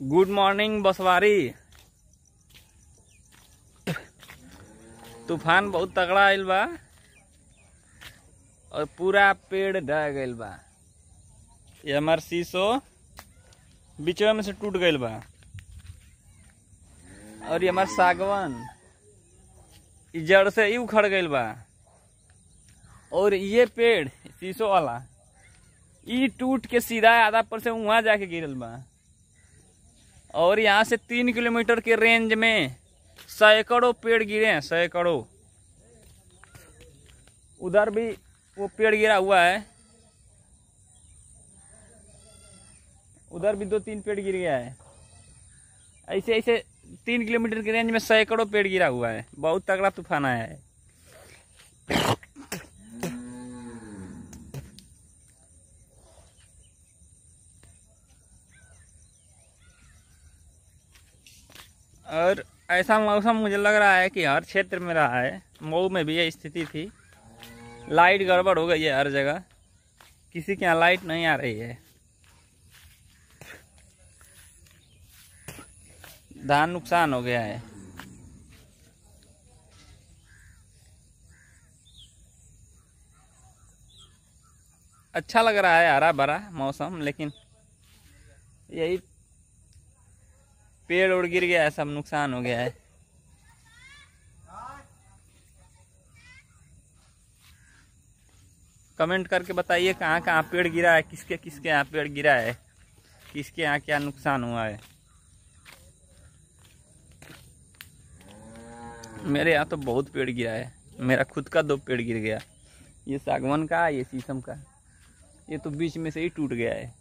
Good morning बसवारी। तूफ़ान बहुत तगड़ा आइल बा, और पूरा पेड़ ढह गइल बा। ये हमार शीशो बीचवा में से टूट गइल बा। और ये हमार सागवान जड़ से ही उखड़ गइल बा। और ये पेड़ शीशो वाला ई टूट के सीधा आधा पर से वहाँ जाके गिरल बा। और यहाँ से तीन किलोमीटर के रेंज में सैकड़ों पेड़ गिरे हैं, सैकड़ों। उधर भी वो पेड़ गिरा हुआ है। उधर भी दो तीन पेड़ गिर गया है। ऐसे ऐसे तीन किलोमीटर के रेंज में सैकड़ों पेड़ गिरा हुआ है। बहुत तगड़ा तूफ़ान आया है। और ऐसा मौसम मुझे लग रहा है कि हर क्षेत्र में रहा है। मऊ में भी ये स्थिति थी। लाइट गड़बड़ हो गई है हर जगह। किसी के यहाँ लाइट नहीं आ रही है। धान नुकसान हो गया है। अच्छा लग रहा है हरा भरा मौसम, लेकिन यही पेड़ उड़ गिर गया है सब नुकसान हो गया है। कमेंट करके बताइए कहाँ कहाँ पेड़ गिरा है, किसके किसके यहाँ पेड़ गिरा है, किसके यहाँ क्या नुकसान हुआ है। मेरे यहाँ तो बहुत पेड़ गिरा है, मेरा खुद का दो पेड़ गिर गया, ये सागवान का, ये शीशम का, ये तो बीच में से ही टूट गया है।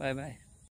拜拜。